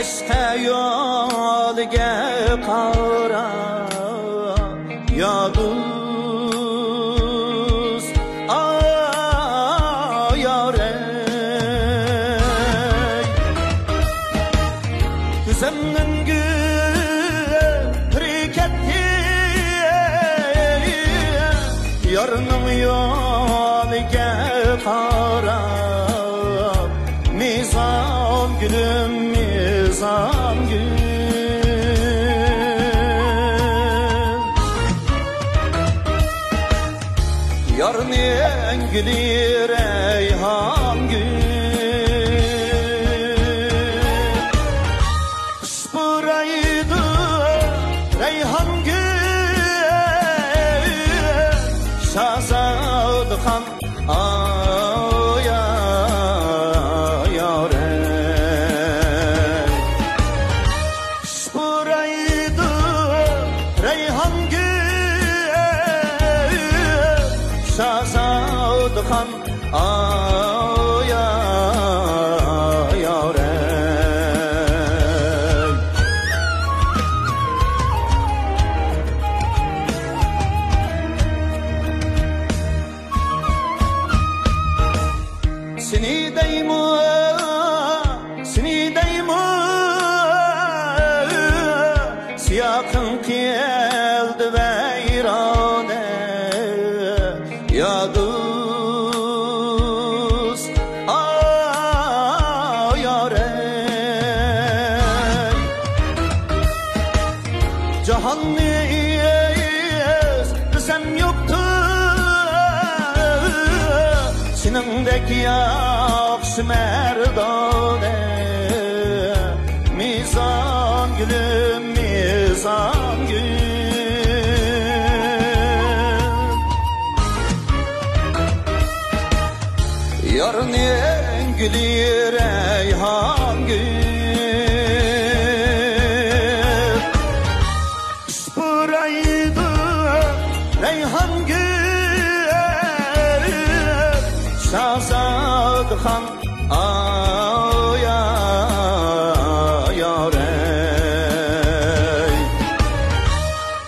Eşke yolge qara Ya dost Ay yare. Zemnin güriketti Yarınım yolge qara Mizan gülüm mizan gül Yarın engili reyhan gül? Kış buraydı reyhan gül. Şahzade han aya kham a yeah, ya re Cahannıyız desem yoktu? Senindek yakşı merdane Mizan gülüm mizan gül. Yarın engili reyhan هم گُل اِ خان آیا یا ر ای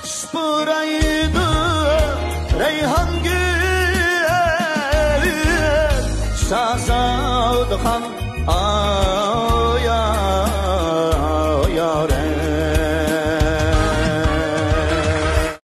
سپُر ایدو رای هم گُل خان آ